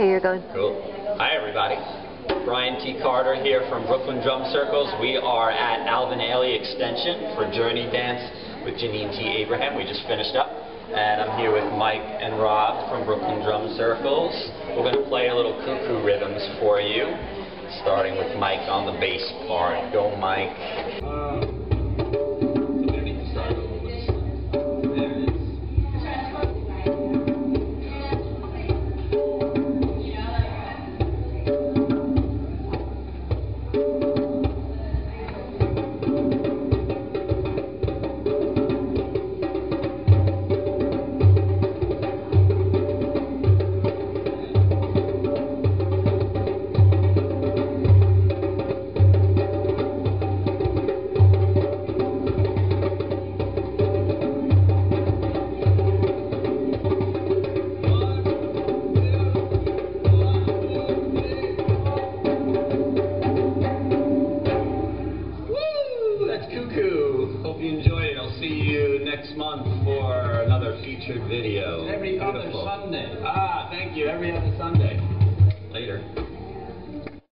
Okay, you're going. Cool. Hi, everybody. Brian T. Carter here from Brooklyn Drum Circles. We are at Alvin Ailey Extension for Journey Dance with Jeanine T. Abraham. We just finished up. And I'm here with Mike and Rob from Brooklyn Drum Circles. We're going to play a little Kuku rhythms for you, starting with Mike on the bass part. Go, Mike. Woo! Next month for another featured video. Every other Sunday. Ah, thank you. Every other Sunday.